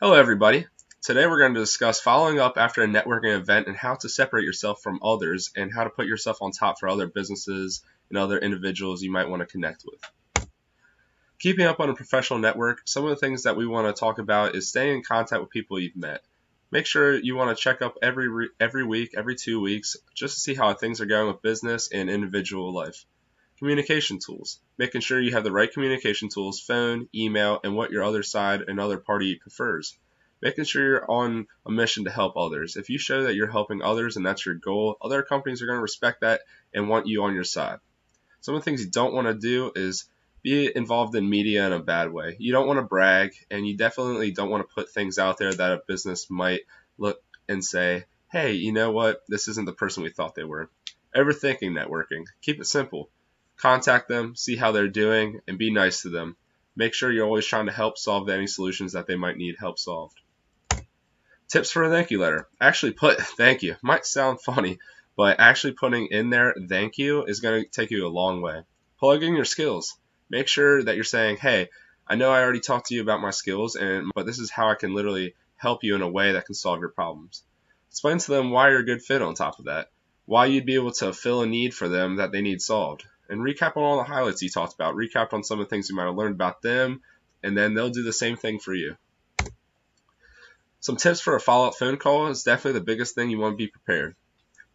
Hello, everybody. Today we're going to discuss following up after a networking event and how to separate yourself from others and how to put yourself on top for other businesses and other individuals you might want to connect with. Keeping up on a professional network, some of the things that we want to talk about is staying in contact with people you've met. Make sure you want to check up every every week, every two weeks, just to see how things are going with business and individual life. Communication tools. Making sure you have the right communication tools, phone, email, and what your other side and other party prefers. Making sure you're on a mission to help others. If you show that you're helping others and that's your goal, other companies are going to respect that and want you on your side. Some of the things you don't want to do is be involved in media in a bad way. You don't want to brag, and you definitely don't want to put things out there that a business might look and say, hey, you know what? This isn't the person we thought they were. Overthinking networking. Keep it simple contact them, see how they're doing, and be nice to them. Make sure you're always trying to help solve any solutions that they might need help solved. Tips for a thank you letter. Actually, put thank you. Might sound funny, but actually putting in there thank you is going to take you a long way. Plug in your skills. Make sure that you're saying, hey, I know I already talked to you about my skills, and but this is how I can literally help you in a way that can solve your problems. Explain to them why you're a good fit on top of that, why you'd be able to fill a need for them that they need solved and recap on all the highlights you talked about. Recap on some of the things you might have learned about them, and then they'll do the same thing for you. Some tips for a follow up phone call is definitely the biggest thing you want to be prepared.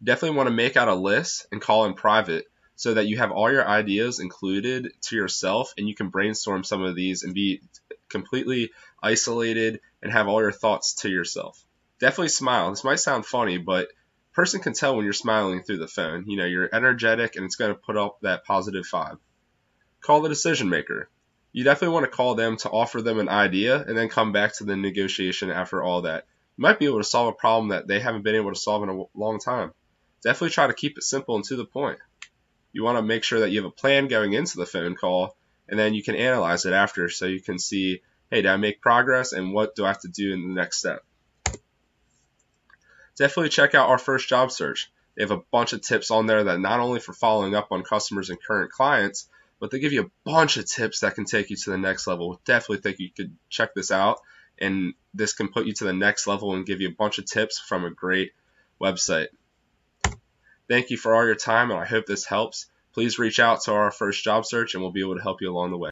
Definitely want to make out a list and call in private so that you have all your ideas included to yourself and you can brainstorm some of these and be completely isolated and have all your thoughts to yourself. Definitely smile. This might sound funny, but person can tell when you're smiling through the phone. You know, you're energetic and it's going to put up that positive vibe. Call the decision maker. You definitely want to call them to offer them an idea and then come back to the negotiation after all that. You might be able to solve a problem that they haven't been able to solve in a long time. Definitely try to keep it simple and to the point. You want to make sure that you have a plan going into the phone call and then you can analyze it after so you can see, hey, did I make progress and what do I have to do in the next step? Definitely check out our first job search. They have a bunch of tips on there that not only for following up on customers and current clients, but they give you a bunch of tips that can take you to the next level. Definitely think you could check this out, and this can put you to the next level and give you a bunch of tips from a great website. Thank you for all your time, and I hope this helps. Please reach out to our first job search, and we'll be able to help you along the way.